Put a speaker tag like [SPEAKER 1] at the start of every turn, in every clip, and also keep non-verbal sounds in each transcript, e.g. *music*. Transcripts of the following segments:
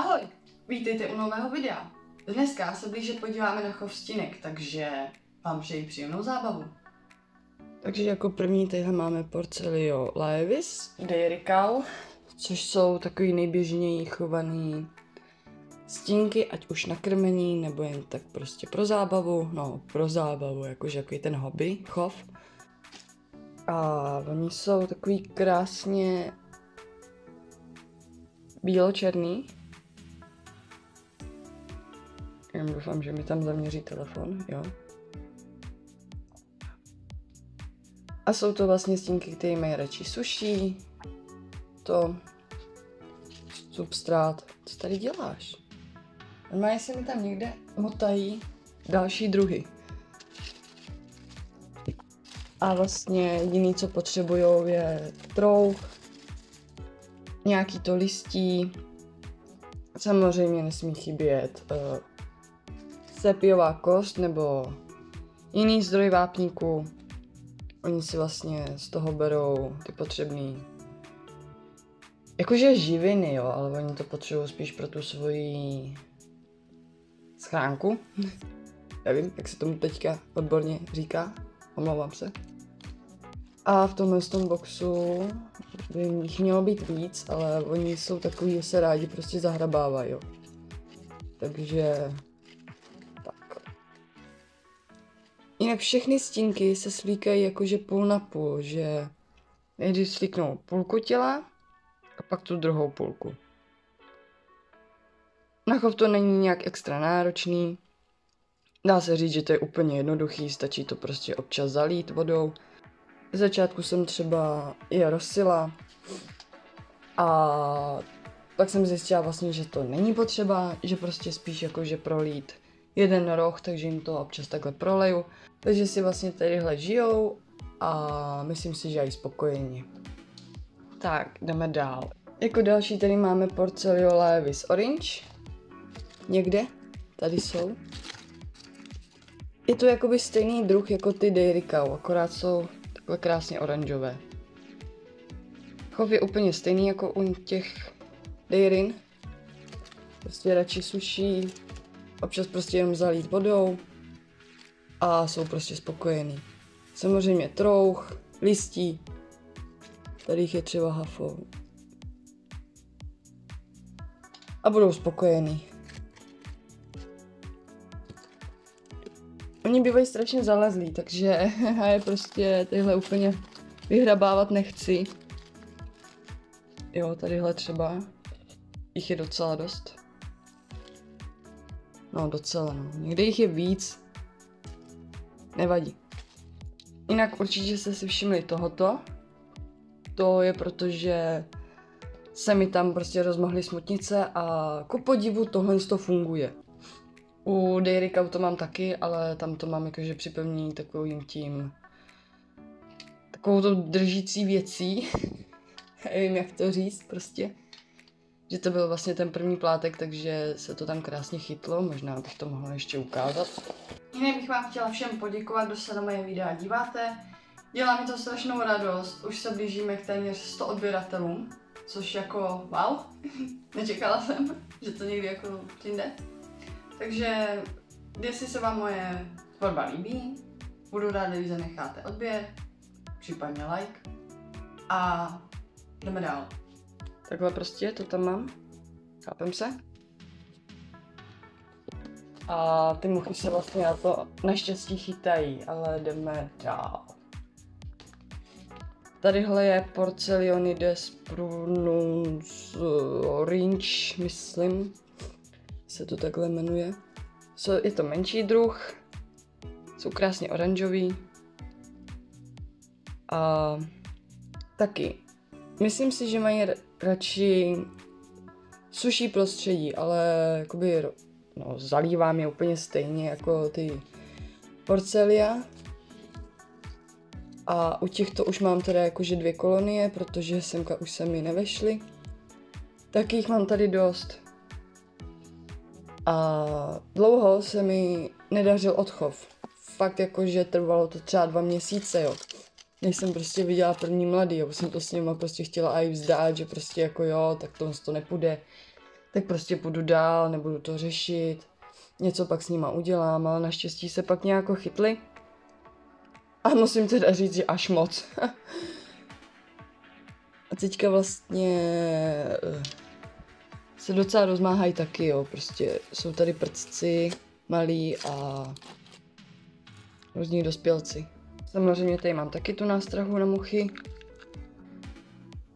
[SPEAKER 1] Ahoj, vítejte u nového videa. Dneska se blíže podíváme na chov stínek, takže vám přeji příjemnou zábavu. Takže jako první tady máme Porcelio laevis, Dairy Cow, což jsou takový nejběžněji chovaný stínky, ať už na krmení, nebo jen tak prostě pro zábavu, no pro zábavu, jakože jaký ten hobby, chov. A oni jsou takový krásně bílo-černý. Já doufám, že mi tam zaměří telefon, jo. A jsou to vlastně stínky, které mají radši suší, to substrát. Co tady děláš? Normálně se mi tam někde motají další druhy. A vlastně jediný, co potřebují, je trouch, nějaký to listí. Samozřejmě nesmí chybět uh, sepiová kost nebo jiný zdroj vápníku. Oni si vlastně z toho berou ty potřebný jakože živiny, jo, ale oni to potřebují spíš pro tu svoji schránku. *laughs* Nevím, jak se tomu teďka odborně říká. Omlouvám se. A v tomhle tom boxu by jich mělo být víc, ale oni jsou takový, že se rádi prostě zahrabávají. Takže... Jinak všechny stínky se slíkají jakože půl na půl, že nejdřív slíknou půlku těla a pak tu druhou půlku. Na chov to není nějak extra náročný. Dá se říct, že to je úplně jednoduchý, stačí to prostě občas zalít vodou. V začátku jsem třeba je rozsila a pak jsem zjistila vlastně, že to není potřeba, že prostě spíš jako, že prolít jeden roh, takže jim to občas takhle proleju. Takže si vlastně tadyhle žijou a myslím si, že i spokojení. Tak, jdeme dál. Jako další tady máme Porcelio Levis Orange. Někde? Tady jsou. Je to jakoby stejný druh jako ty Dairy Cow, akorát jsou takhle krásně oranžové. Chov je úplně stejný jako u těch Dairin. Prostě radši suší, občas prostě jenom zalít vodou a jsou prostě spokojený. Samozřejmě trouch, listí, tady je třeba hafou. A budou spokojení. Oni bývají strašně zalezlí, takže *laughs* já je prostě tyhle úplně vyhrabávat nechci. Jo, tadyhle třeba. Jich je docela dost. No, docela, no. Někde jich je víc. Nevadí. Jinak určitě jste si všimli tohoto. To je proto, že se mi tam prostě rozmohly smutnice a ku podivu tohle to funguje. U Dairy Cow to mám taky, ale tam to mám jakože připevnění takovým tím takovou to držící věcí. *laughs* Nevím, jak to říct prostě. Že to byl vlastně ten první plátek, takže se to tam krásně chytlo, možná bych to mohla ještě ukázat. Jinak bych vám chtěla všem poděkovat, kdo se na moje videa díváte. Dělá mi to strašnou radost, už se blížíme k téměř 100 odběratelům, což jako wow, *laughs* nečekala jsem, že to někdy jako přijde. Takže jestli se vám moje tvorba líbí, budu ráda, když zanecháte odběr, případně like a jdeme dál. Takhle prostě to tam mám. Chápem se? A ty muchy se vlastně na to naštěstí chytají, ale jdeme dál. Tadyhle je Porcelionides prunus orange, myslím se to takhle jmenuje. Je to menší druh, jsou krásně oranžový. A taky, myslím si, že mají radši suší prostředí, ale jakoby, no, zalívám je úplně stejně jako ty porcelia. A u těchto už mám teda jakože dvě kolonie, protože semka už se mi nevešly. Tak jich mám tady dost. A dlouho se mi nedařil odchov. Fakt jako, že trvalo to třeba dva měsíce, jo. Než jsem prostě viděla první mladý, jo, jsem to s nima prostě chtěla i vzdát, že prostě jako jo, tak to to nepůjde. tak prostě půjdu dál, nebudu to řešit, něco pak s nima udělám, ale naštěstí se pak nějak chytli. A musím teda říct, že až moc. *laughs* A teďka vlastně eh, se docela rozmáhají taky, jo, prostě jsou tady prcci malí a různí dospělci. Samozřejmě tady mám taky tu nástrahu na muchy.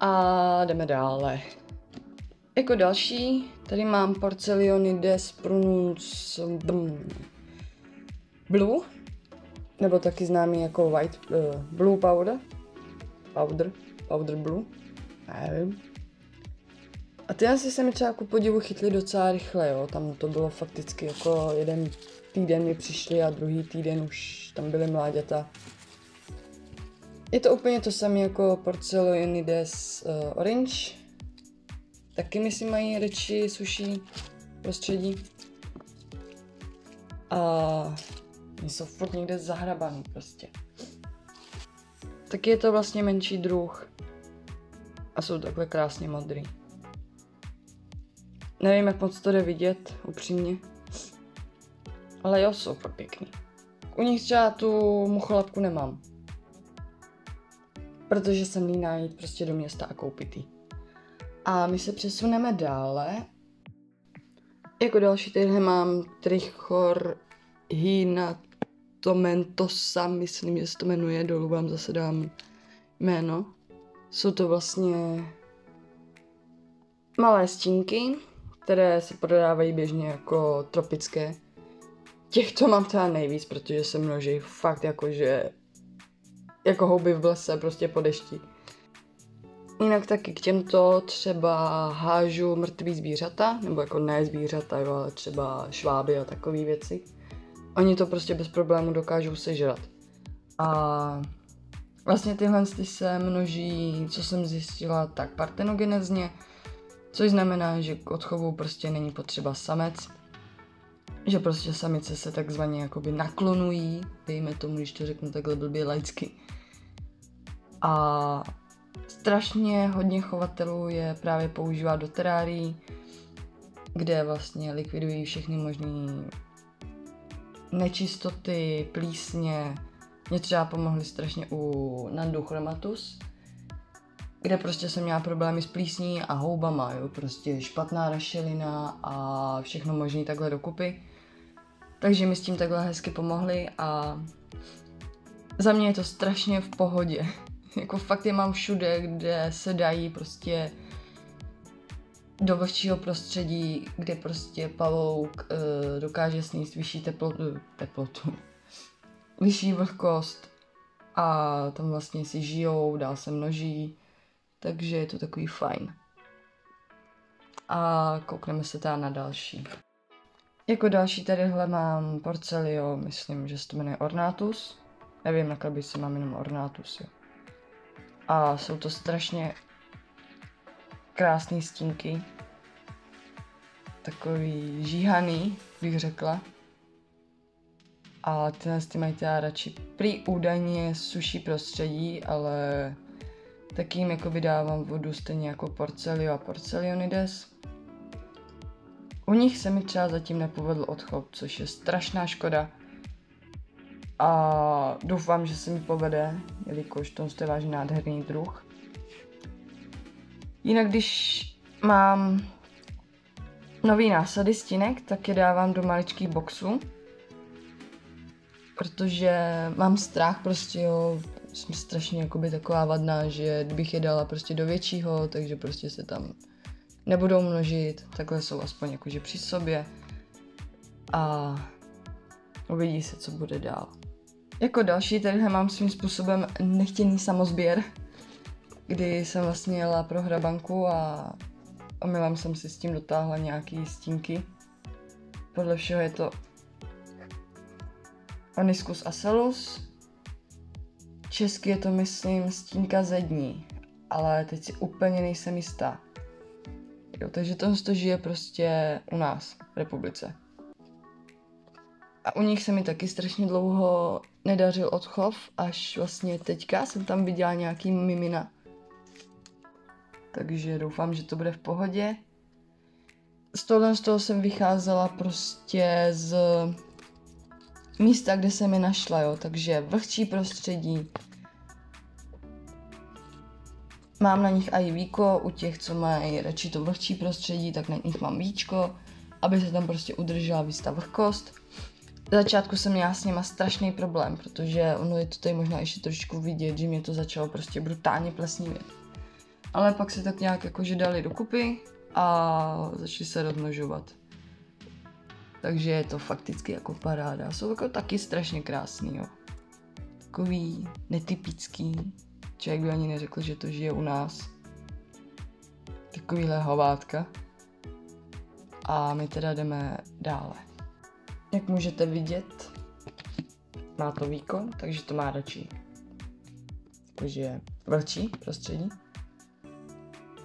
[SPEAKER 1] A jdeme dále. Jako další tady mám Porcelionides prunus blue, nebo taky známý jako white uh, blue powder. Powder, powder blue, nevím. A ty asi se mi třeba ku podivu chytli docela rychle, jo. Tam to bylo fakticky jako jeden týden mi přišli a druhý týden už tam byly mláďata. Je to úplně to samé jako Porcelainides uh, Orange. Taky myslím mají reči suší prostředí. A jsou furt někde zahrabaný prostě. Taky je to vlastně menší druh. A jsou takhle krásně modrý. Nevím, jak moc to jde vidět, upřímně. Ale jo, jsou fakt pěkný. U nich třeba tu mucholapku nemám. Protože jsem líná jít prostě do města a koupit jí. A my se přesuneme dále. Jako další tady mám Trichor Hinatomentosa, myslím, že se to jmenuje, dolů vám zase dám jméno. Jsou to vlastně malé stínky, které se prodávají běžně jako tropické. Těchto mám třeba nejvíc, protože se množí fakt jakože jako houby v lese, prostě po dešti. Jinak taky k těmto třeba hážu mrtvý zvířata, nebo jako ne zvířata, jo, ale třeba šváby a takové věci. Oni to prostě bez problému dokážou sežrat. A vlastně tyhle ty se množí, co jsem zjistila, tak partenogenezně, Což znamená, že k odchovu prostě není potřeba samec, že prostě samice se takzvaně jakoby naklonují, dejme tomu, když to řeknu takhle blbě laicky. A strašně hodně chovatelů je právě používá do terárií, kde vlastně likvidují všechny možné nečistoty, plísně. Mě třeba pomohly strašně u Nandu chromatus, kde prostě jsem měla problémy s plísní a houbama, jo, prostě špatná rašelina a všechno možné takhle dokupy. Takže mi s tím takhle hezky pomohli a za mě je to strašně v pohodě. *laughs* jako fakt je mám všude, kde se dají prostě do vlhčího prostředí, kde prostě pavouk uh, dokáže sníst vyšší teplotu, teplotu, *laughs* vyšší vlhkost a tam vlastně si žijou, dál se množí takže je to takový fajn. A koukneme se teda na další. Jako další tadyhle mám Porcelio, myslím, že se to jmenuje Ornatus. Nevím, na krabici mám jenom Ornatus, jo. A jsou to strašně krásné stínky. Takový žíhaný, bych řekla. A tyhle ty mají teda radši prý údajně suší prostředí, ale tak jim jako vydávám vodu stejně jako Porcelio a Porcelionides. U nich se mi třeba zatím nepovedl odchop, což je strašná škoda. A doufám, že se mi povede, jelikož to je vážně nádherný druh. Jinak když mám nový násady stínek, tak je dávám do maličkých boxů, protože mám strach prostě jo, jsem strašně jakoby taková vadná, že kdybych je dala prostě do většího, takže prostě se tam nebudou množit, takhle jsou aspoň jakože při sobě a uvidí se, co bude dál. Jako další tady mám svým způsobem nechtěný samozběr, kdy jsem vlastně jela pro hrabanku a omylem jsem si s tím dotáhla nějaký stínky. Podle všeho je to Oniscus acelus, Česky je to, myslím, stínka zední, ale teď si úplně nejsem jistá. Jo, takže to, to žije prostě u nás, v republice. A u nich se mi taky strašně dlouho nedařil odchov, až vlastně teďka jsem tam viděla nějaký mimina. Takže doufám, že to bude v pohodě. z tohle z toho jsem vycházela prostě z místa, kde jsem je našla, jo, takže vlhčí prostředí. Mám na nich i víko, u těch, co mají radši to vlhčí prostředí, tak na nich mám víčko, aby se tam prostě udržela víc vlhkost. V začátku jsem měla s nima strašný problém, protože ono je to tady možná ještě trošičku vidět, že mě to začalo prostě brutálně plesnivět. Ale pak se tak nějak jakože dali dokupy a začali se rozmnožovat. Takže je to fakticky jako paráda. Jsou jako taky strašně krásný, jo. Takový netypický. Člověk by ani neřekl, že to žije u nás. Takovýhle hovátka. A my teda jdeme dále. Jak můžete vidět, má to výkon, takže to má radši. Takže vlčí prostředí.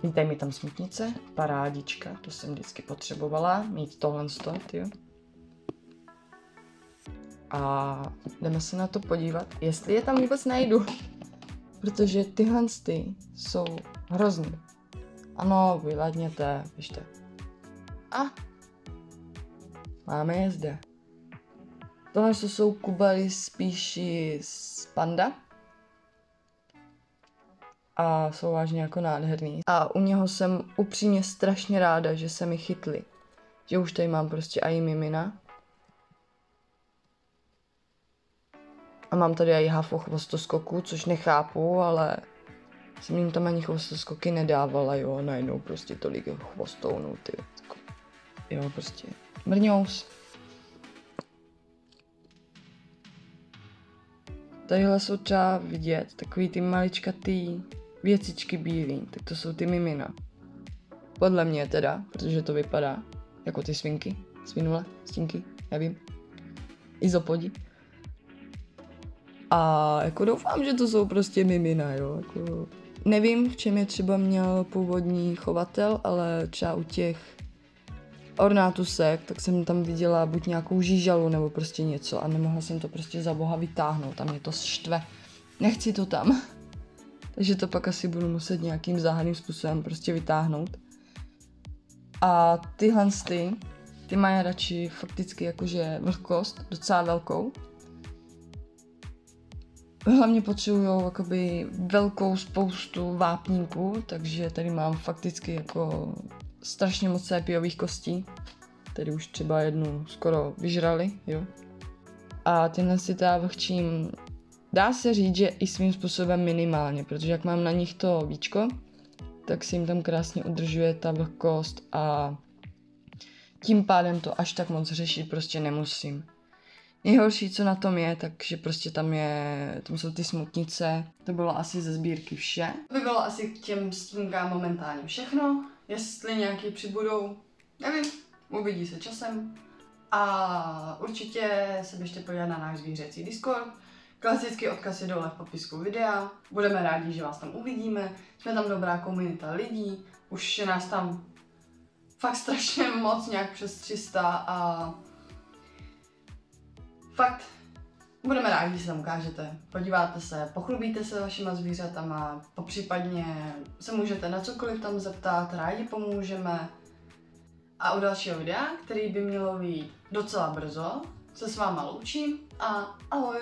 [SPEAKER 1] Vítaj mi tam smutnice, parádička, to jsem vždycky potřebovala, mít tohle z tyjo. A jdeme se na to podívat, jestli je tam vůbec najdu. Protože tyhle ty jsou hrozný. Ano, vyladněte, běžte. A máme je zde. Tohle jsou kubaly spíš z panda. A jsou vážně jako nádherný. A u něho jsem upřímně strašně ráda, že se mi chytli. Že už tady mám prostě i mimina. A mám tady i hafo chvostoskoku, což nechápu, ale jsem jim tam ani chvostoskoky nedávala, jo, najednou prostě tolik chvostounů, ty. Jo, prostě mrňous. Tadyhle jsou třeba vidět takový ty maličkatý věcičky bílý, tak to jsou ty mimina. Podle mě teda, protože to vypadá jako ty svinky, svinule, stinky, já vím. Izopodi. A jako doufám, že to jsou prostě mimina, jo. Jako, nevím, v čem je třeba měl původní chovatel, ale třeba u těch ornátusek, tak jsem tam viděla buď nějakou žížalu nebo prostě něco a nemohla jsem to prostě za boha vytáhnout, tam mě to štve. Nechci to tam. *laughs* Takže to pak asi budu muset nějakým záhadným způsobem prostě vytáhnout. A tyhle ty, ty mají radši fakticky jakože vlhkost, docela velkou, hlavně potřebují jakoby velkou spoustu vápníků, takže tady mám fakticky jako strašně moc sépiových kostí. Tady už třeba jednu skoro vyžrali, jo. A tyhle si teda vlhčím, dá se říct, že i svým způsobem minimálně, protože jak mám na nich to víčko, tak si jim tam krásně udržuje ta vlhkost a tím pádem to až tak moc řešit prostě nemusím. Nejhorší, co na tom je, takže prostě tam je, tam jsou ty smutnice. To bylo asi ze sbírky vše. To by bylo asi k těm stínkám momentálně všechno. Jestli nějaký přibudou, nevím, uvidí se časem. A určitě se běžte podívat na náš zvířecí Discord. Klasický odkaz je dole v popisku videa. Budeme rádi, že vás tam uvidíme. Jsme tam dobrá komunita lidí. Už je nás tam fakt strašně moc, nějak přes 300 a Fakt, budeme rádi, když se tam ukážete. Podíváte se, pochlubíte se vašima zvířatama, popřípadně se můžete na cokoliv tam zeptat, rádi pomůžeme. A u dalšího videa, který by mělo být docela brzo, se s váma loučím a ahoj!